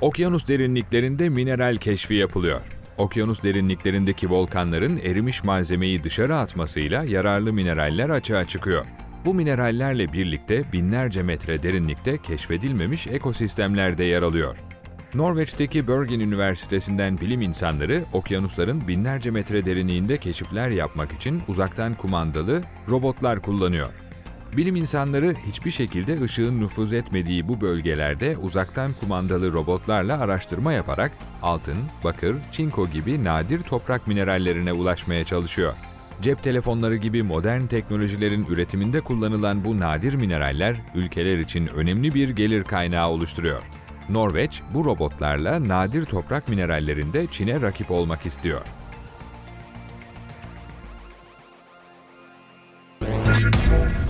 Okyanus derinliklerinde mineral keşfi yapılıyor. Okyanus derinliklerindeki volkanların erimiş malzemeyi dışarı atmasıyla yararlı mineraller açığa çıkıyor. Bu minerallerle birlikte binlerce metre derinlikte keşfedilmemiş ekosistemlerde yer alıyor. Norveç'teki Bergen Üniversitesi'nden bilim insanları okyanusların binlerce metre derinliğinde keşifler yapmak için uzaktan kumandalı robotlar kullanıyor. Bilim insanları hiçbir şekilde ışığın nüfuz etmediği bu bölgelerde uzaktan kumandalı robotlarla araştırma yaparak altın, bakır, çinko gibi nadir toprak minerallerine ulaşmaya çalışıyor. Cep telefonları gibi modern teknolojilerin üretiminde kullanılan bu nadir mineraller ülkeler için önemli bir gelir kaynağı oluşturuyor. Norveç bu robotlarla nadir toprak minerallerinde Çin'e rakip olmak istiyor. Thank